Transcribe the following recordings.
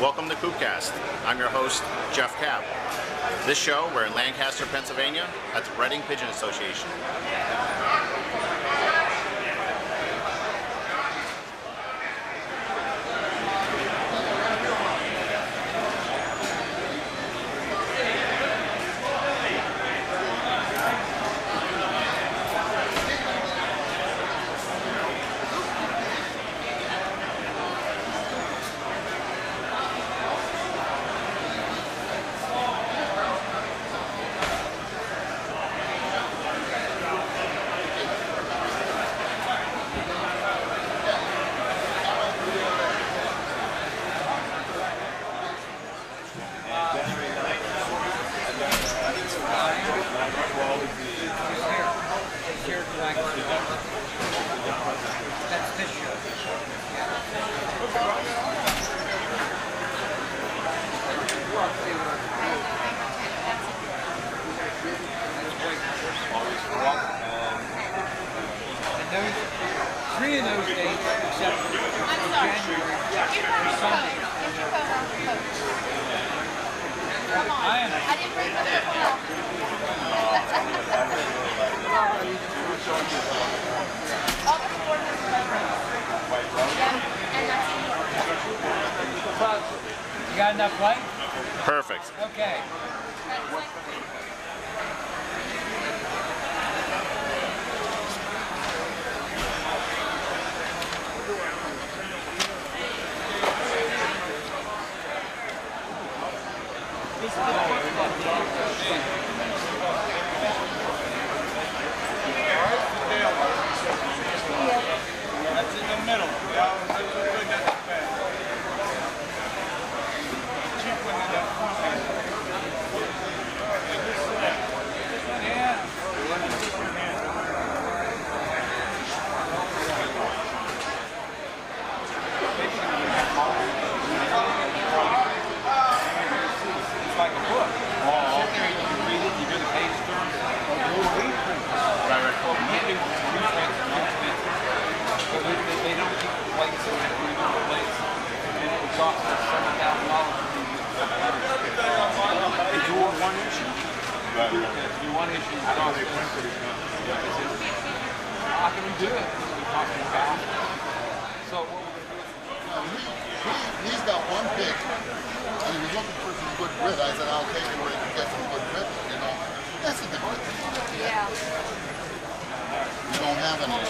Welcome to Coopcast. I'm your host, Jeff Capp. This show, we're in Lancaster, Pennsylvania at the Reading Pigeon Association. got enough light? Perfect. Okay. Avenue.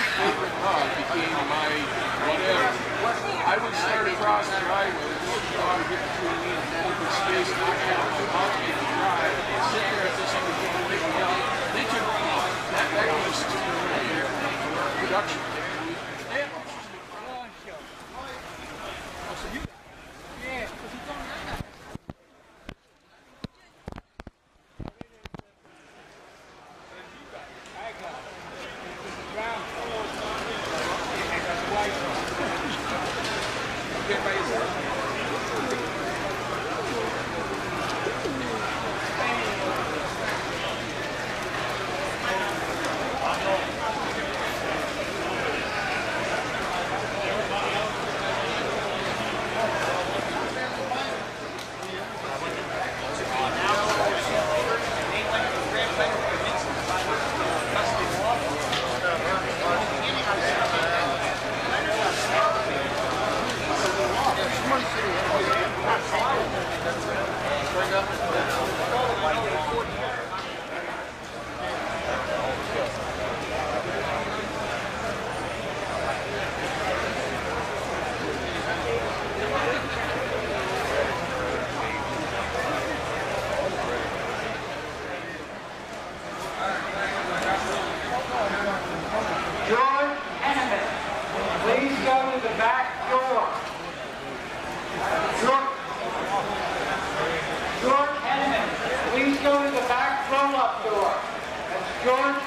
George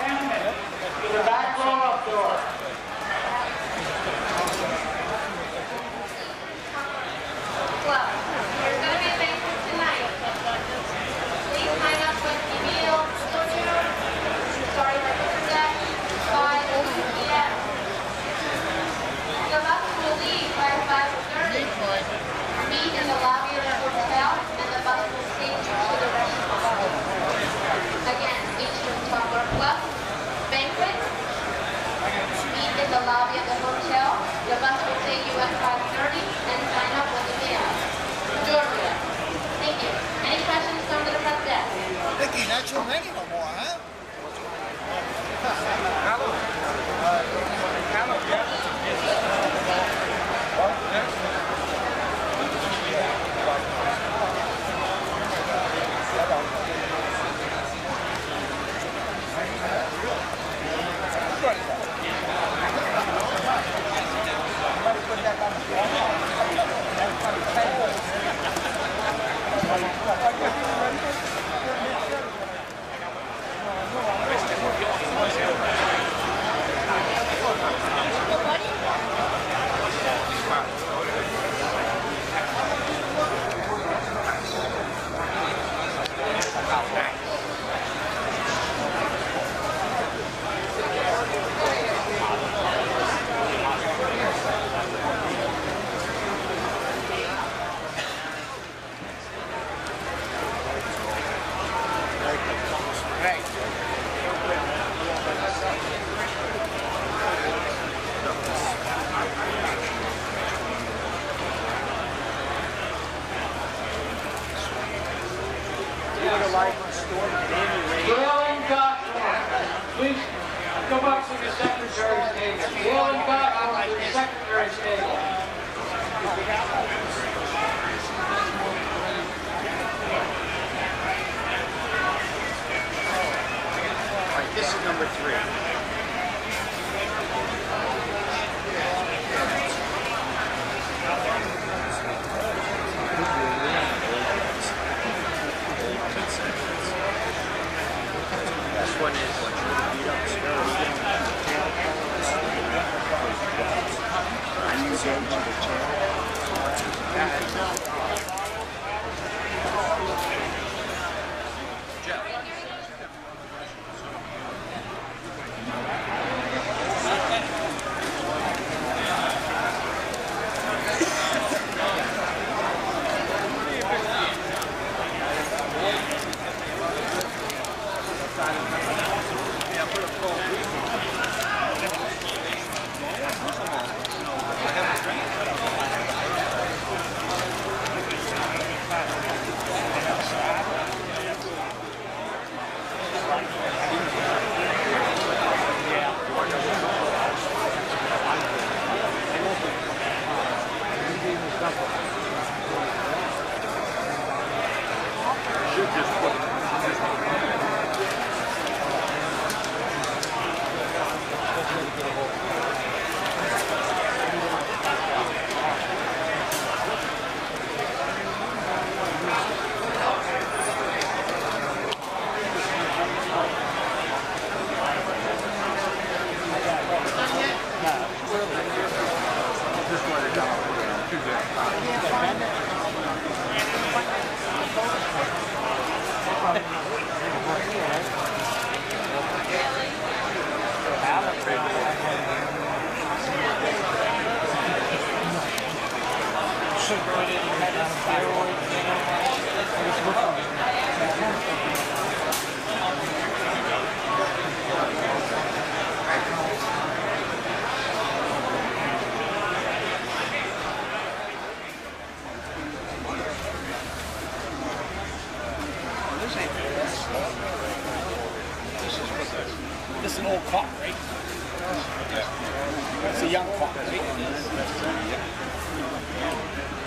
too many no more, huh? would have storm please come up to the Secretary's table. Llewellyn to the Secretary's table. This is number three. This is an old car, right? It's a young car, right?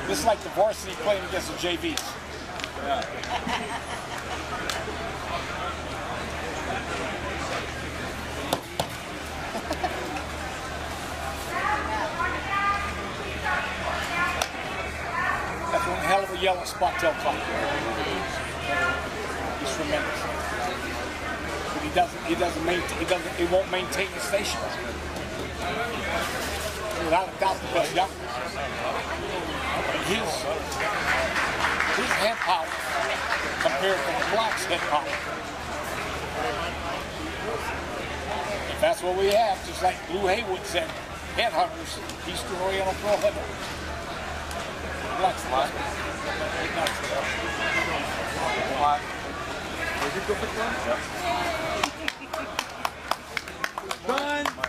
This is like the varsity playing against the JVs. That's one hell of a yellow spot tail car. He's. But he doesn't he doesn't maintain he doesn't he won't maintain the station. Without a doubt the best young. But his his head compared to the black's head power. If that's what we have, just like Blue Haywood said, headhunters, Eastern Oriental Pro headhunters. Black's the best. Black's the best. Done.